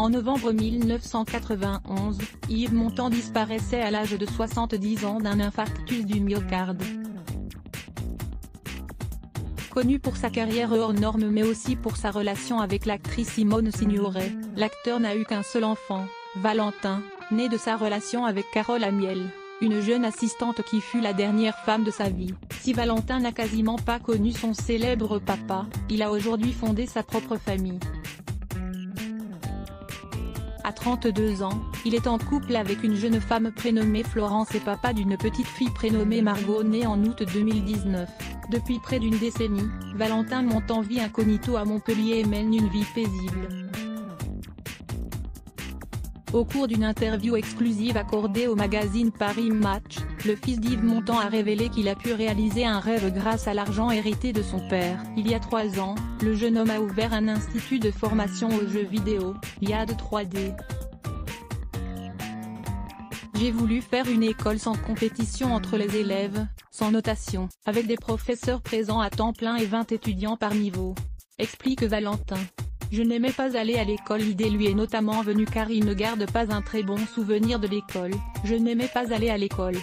En novembre 1991, Yves Montand disparaissait à l'âge de 70 ans d'un infarctus du myocarde. Connu pour sa carrière hors norme mais aussi pour sa relation avec l'actrice Simone Signoret, l'acteur n'a eu qu'un seul enfant, Valentin, né de sa relation avec Carole Amiel, une jeune assistante qui fut la dernière femme de sa vie. Si Valentin n'a quasiment pas connu son célèbre papa, il a aujourd'hui fondé sa propre famille. À 32 ans, il est en couple avec une jeune femme prénommée Florence et papa d'une petite fille prénommée Margot née en août 2019. Depuis près d'une décennie, Valentin monte en vie incognito à Montpellier et mène une vie paisible. Au cours d'une interview exclusive accordée au magazine Paris Match, le fils d'Yves Montand a révélé qu'il a pu réaliser un rêve grâce à l'argent hérité de son père. Il y a trois ans, le jeune homme a ouvert un institut de formation aux jeux vidéo, YAD 3D. J'ai voulu faire une école sans compétition entre les élèves, sans notation, avec des professeurs présents à temps plein et 20 étudiants par niveau. Explique Valentin. Je n'aimais pas aller à l'école l'idée lui est notamment venue car il ne garde pas un très bon souvenir de l'école, je n'aimais pas aller à l'école.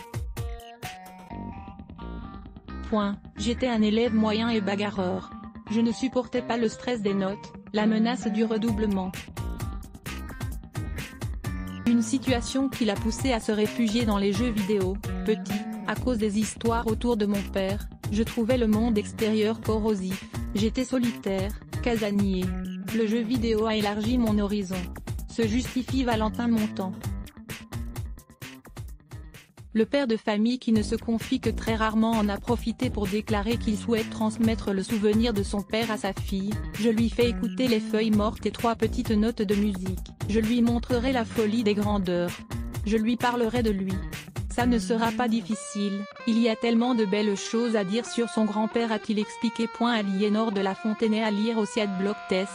Point, j'étais un élève moyen et bagarreur. Je ne supportais pas le stress des notes, la menace du redoublement. Une situation qui l'a poussé à se réfugier dans les jeux vidéo, petit, à cause des histoires autour de mon père, je trouvais le monde extérieur corrosif, j'étais solitaire, casanier. Le jeu vidéo a élargi mon horizon. Se justifie Valentin Montant. Le père de famille qui ne se confie que très rarement en a profité pour déclarer qu'il souhaite transmettre le souvenir de son père à sa fille, je lui fais écouter les feuilles mortes et trois petites notes de musique, je lui montrerai la folie des grandeurs. Je lui parlerai de lui. Ça ne sera pas difficile, il y a tellement de belles choses à dire sur son grand-père a-t-il expliqué. Aliénor de la Fontaine à lire aussi à Block Test.